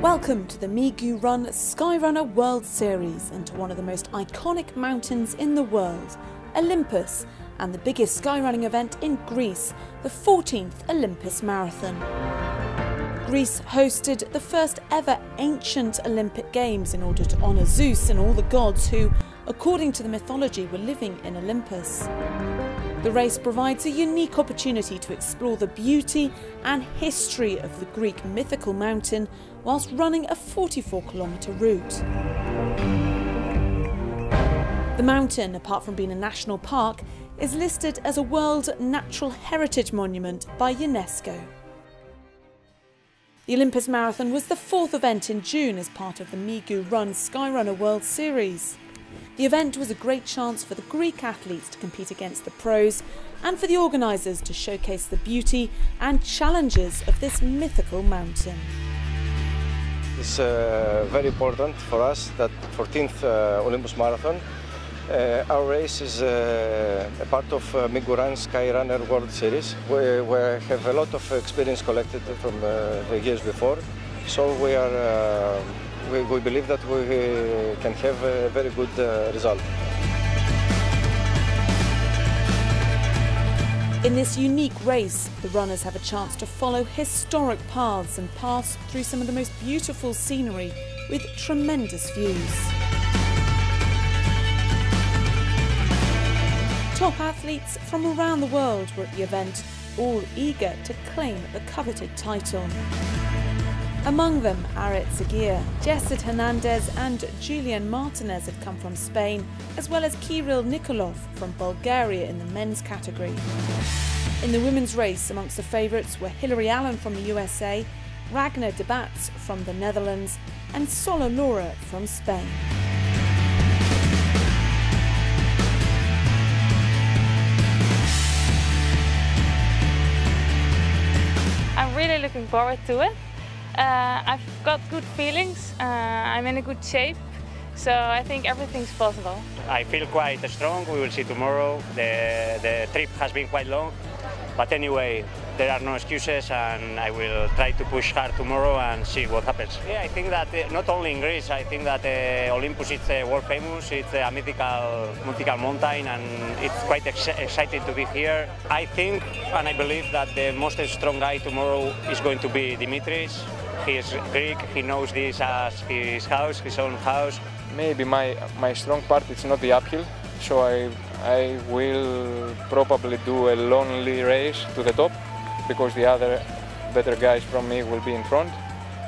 Welcome to the Migu Run Skyrunner World Series and to one of the most iconic mountains in the world, Olympus, and the biggest skyrunning event in Greece, the 14th Olympus Marathon. Greece hosted the first ever ancient Olympic Games in order to honour Zeus and all the gods who, according to the mythology, were living in Olympus. The race provides a unique opportunity to explore the beauty and history of the Greek mythical mountain whilst running a 44 kilometre route. The mountain, apart from being a national park, is listed as a World Natural Heritage Monument by UNESCO. The Olympus Marathon was the fourth event in June as part of the Migu Run Skyrunner World Series. The event was a great chance for the Greek athletes to compete against the pros and for the organisers to showcase the beauty and challenges of this mythical mountain. It's uh, very important for us that 14th uh, Olympus Marathon. Uh, our race is uh, a part of uh, Migu Run Skyrunner World Series. where we have a lot of experience collected from uh, the years before, so we are uh, we, we, believe that we can have a very good result. In this unique race, the runners have a chance to follow historic paths and pass through some of the most beautiful scenery with tremendous views. Top athletes from around the world were at the event, all eager to claim the coveted title. Among them, Aritz Egea, Jessed Hernandez and Julian Martinez have come from Spain, as well as Kiril Nikolov from Bulgaria in the men's category. In the women's race, amongst the favourites were Hillary Allen from the USA, Ragna Debats from the Netherlands and Sola Laura from Spain. I'm really looking forward to it. Uh, I've got good feelings, uh, I'm in a good shape, so I think everything's possible. I feel quite strong, we will see tomorrow. The, the trip has been quite long, but anyway, there are no excuses and I will try to push hard tomorrow and see what happens. Yeah, I think that uh, not only in Greece, I think that uh, Olympus is uh, world famous, it's a mythical, mythical mountain and it's quite ex exciting to be here. I think and I believe that the most strong guy tomorrow is going to be Dimitris. He is Greek, he knows this as his house, his own house. Maybe my, my strong part is not the uphill, so I, I will probably do a lonely race to the top because the other better guys from me will be in front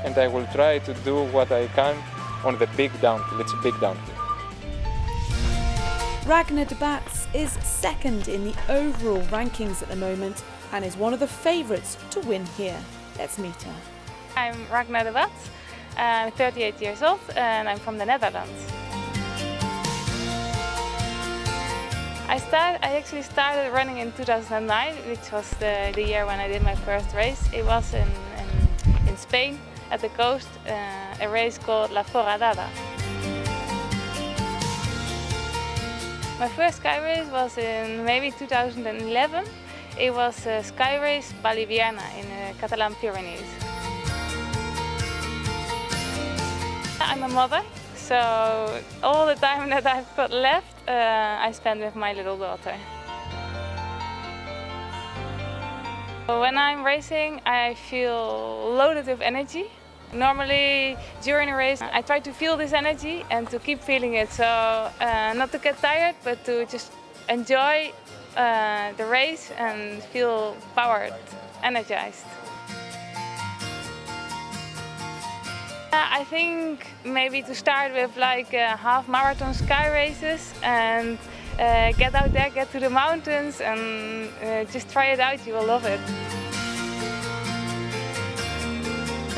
and I will try to do what I can on the big downhill. It's a big downhill. Ragna Debats is second in the overall rankings at the moment and is one of the favourites to win here. Let's meet her. I'm Ragna Debats. I'm 38 years old and I'm from the Netherlands. I start, I actually started running in 2009, which was the, the year when I did my first race. It was in, in, in Spain, at the coast, uh, a race called La Foradada. My first sky race was in maybe 2011. It was a sky race Baliviana in the Catalan Pyrenees. I'm a mother, so all the time that I've got left, uh, I spend with my little daughter. When I'm racing, I feel loaded with energy. Normally, during a race, I try to feel this energy and to keep feeling it. So, uh, not to get tired, but to just enjoy uh, the race and feel powered, energized. I think maybe to start with like uh, half marathon sky races and uh, get out there, get to the mountains and uh, just try it out, you will love it.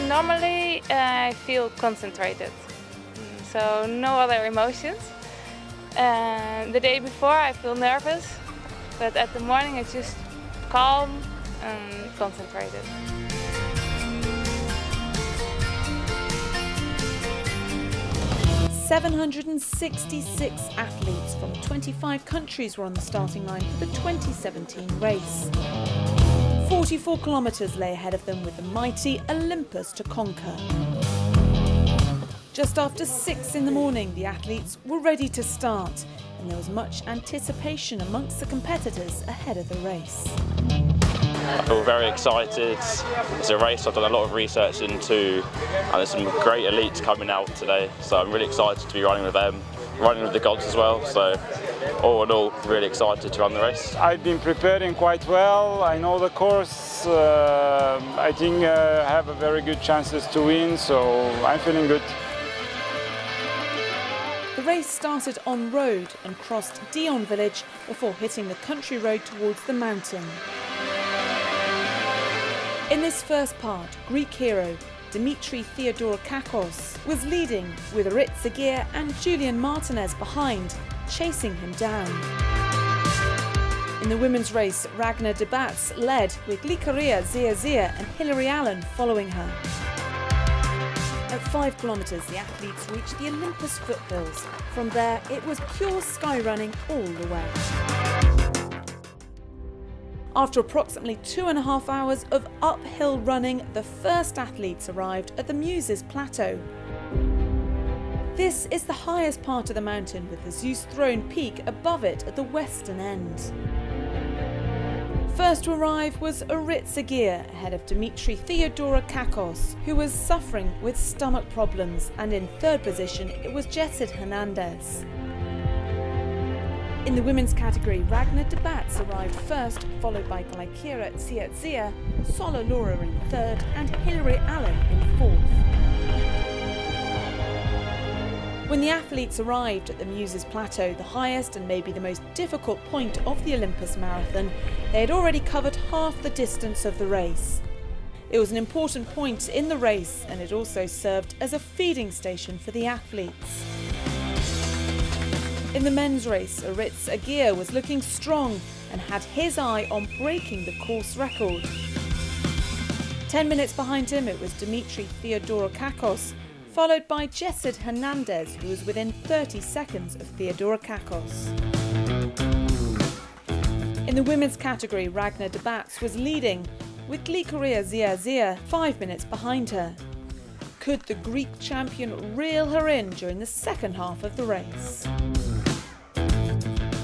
Normally uh, I feel concentrated, so no other emotions. The day before I feel nervous, but at the morning it's just calm and concentrated. 766 athletes from 25 countries were on the starting line for the 2017 race. 44 kilometres lay ahead of them with the mighty Olympus to conquer. Just after six in the morning, the athletes were ready to start, and there was much anticipation amongst the competitors ahead of the race. I feel very excited. It's a race I've done a lot of research into, and there's some great elites coming out today, so I'm really excited to be running with them, running with the gods as well. So, all in all, really excited to run the race. I've been preparing quite well. I know the course. Uh, I think uh, I have a very good chances to win, so I'm feeling good. The race started on road and crossed Dion village before hitting the country road towards the mountain. In this first part, Greek hero Dimitri Theodorakakos was leading with Aritz and Julian Martinez behind, chasing him down. In the women's race, Ragna Debats led with Glikaria Ziazia and Hillary Allen following her. At five kilometres, the athletes reached the Olympus foothills. From there, it was pure sky running all the way. After approximately two and a half hours of uphill running, the first athletes arrived at the Muses Plateau. This is the highest part of the mountain with the Zeus Throne peak above it at the western end. First to arrive was Aritz Egea ahead of Dimitri Theodorakakos, who was suffering with stomach problems, and in third position it was Jessed Hernandez. In the women's category, Ragna Debats arrived first, followed by Glykira Tsiatsia, Sola Laura in third, and Hillary Allen in fourth. When the athletes arrived at the Muses Plateau, the highest and maybe the most difficult point of the Olympus Marathon, they had already covered half the distance of the race. It was an important point in the race and it also served as a feeding station for the athletes. In the men's race, Aritz Egea was looking strong and had his eye on breaking the course record. Ten minutes behind him, it was Dimitri Theodorakakos, followed by Jessed Hernandez, who was within 30 seconds of Theodorakakos. In the women's category, Ragna Debats was leading, with Glikaria Ziazia five minutes behind her. Could the Greek champion reel her in during the second half of the race?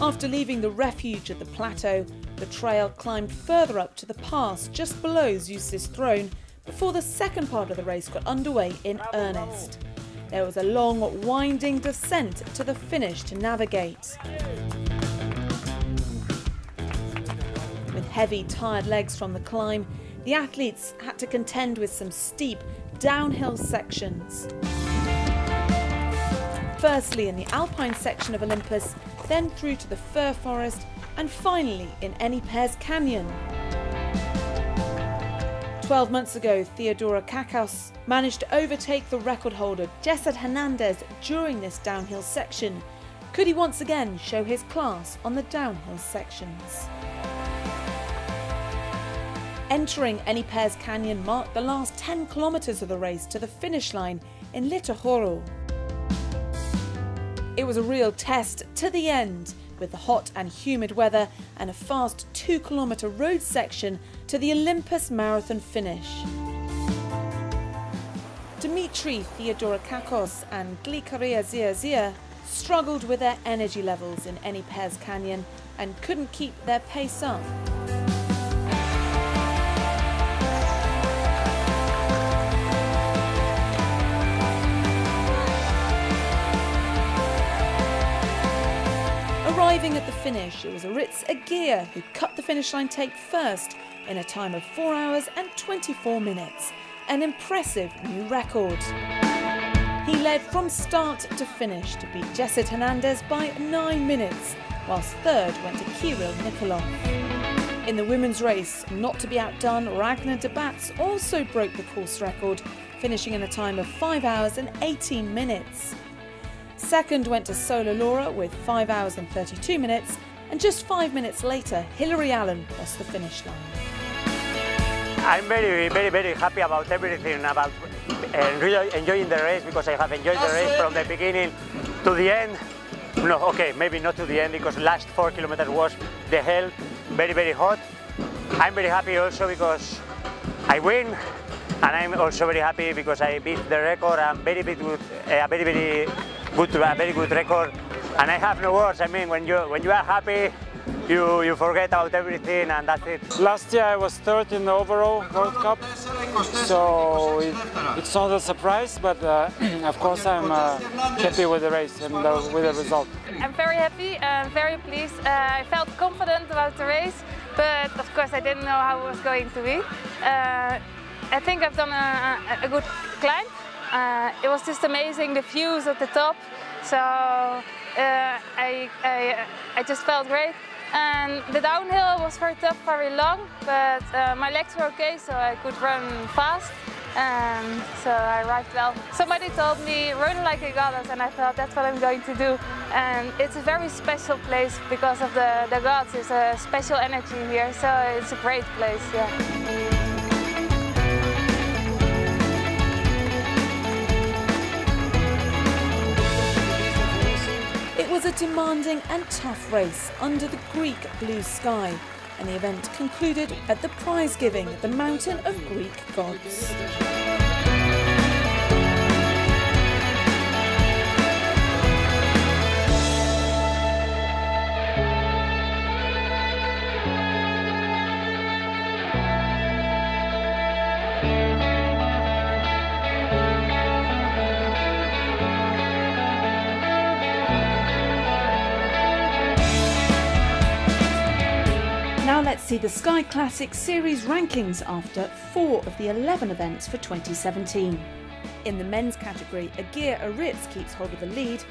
After leaving the refuge at the plateau, the trail climbed further up to the pass just below Zeus's throne before the second part of the race got underway in earnest. There was a long, winding descent to the finish to navigate. With heavy, tired legs from the climb, the athletes had to contend with some steep, downhill sections. Firstly, in the alpine section of Olympus, then through to the fir forest, and finally in Any Enipeas Canyon. Twelve months ago, Theodorakakos managed to overtake the record holder Jessed Hernandez during this downhill section. Could he once again show his class on the downhill sections? Entering Any Enipeas Canyon marked the last 10 kilometres of the race to the finish line in Litochoro. It was a real test to the end, with the hot and humid weather and a fast two kilometre road section to the Olympus Marathon finish. Dimitri Theodorakakos and Glikaria Ziazia struggled with their energy levels in Any Enipeas Canyon and couldn't keep their pace up. Arriving at the finish, it was Aritz Egea who cut the finish line tape first in a time of 4 hours and 24 minutes, an impressive new record. He led from start to finish to beat Jessed Hernandez by 9 minutes, whilst third went to Kiril Nikolov. In the women's race, not to be outdone, Ragna Debats also broke the course record, finishing in a time of 5 hours and 18 minutes. Second went to Sola Laura with 5 hours and 32 minutes, and just five minutes later, Hillary Allen crossed the finish line. I'm very, very, very happy about everything, about eh, and really enjoying the race because I have enjoyed the race from the beginning to the end. No, okay, maybe not to the end because last four kilometers was the hell, very, very hot. I'm very happy also because I win and I'm also very happy because I beat the record. I'm very, very good, a very, very good, a very good record, and I have no words. I mean, when you when you are happy, you you forget about everything, and that's it. Last year I was third in the overall World Cup, so it, it's not a surprise, but uh, of course I'm uh, happy with the race and uh, with the result. I'm very happy and very pleased. Uh, I felt confident about the race, but of course I didn't know how it was going to be. Uh, I think I've done a, a good climb. Uh, it was just amazing, the views at the top. So uh, I, I, I just felt great. And the downhill was very tough, very long, but uh, my legs were okay, so I could run fast. And so I arrived well. Somebody told me, run like a goddess, and I thought that's what I'm going to do. And it's a very special place because of the, the gods. There's a special energy here, so it's a great place, yeah. A demanding and tough race under the Greek blue sky, and the event concluded at the prize giving at the Mountain of Greek Gods. See the Sky Classic Series rankings after four of the 11 events for 2017. In the men's category, Egea Aritz keeps hold of the lead,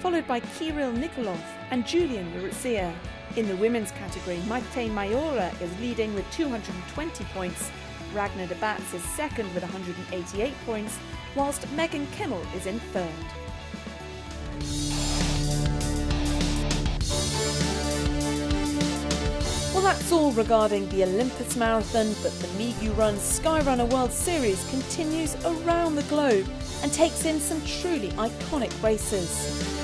followed by Kiril Nikolov and Julian Urutsia. In the women's category, Maite Mayora is leading with 220 points. Ragna Debats is second with 188 points, whilst Megan Kimmel is in third. That's all regarding the Olympus Marathon, but the Migu Run Skyrunner World Series continues around the globe and takes in some truly iconic races.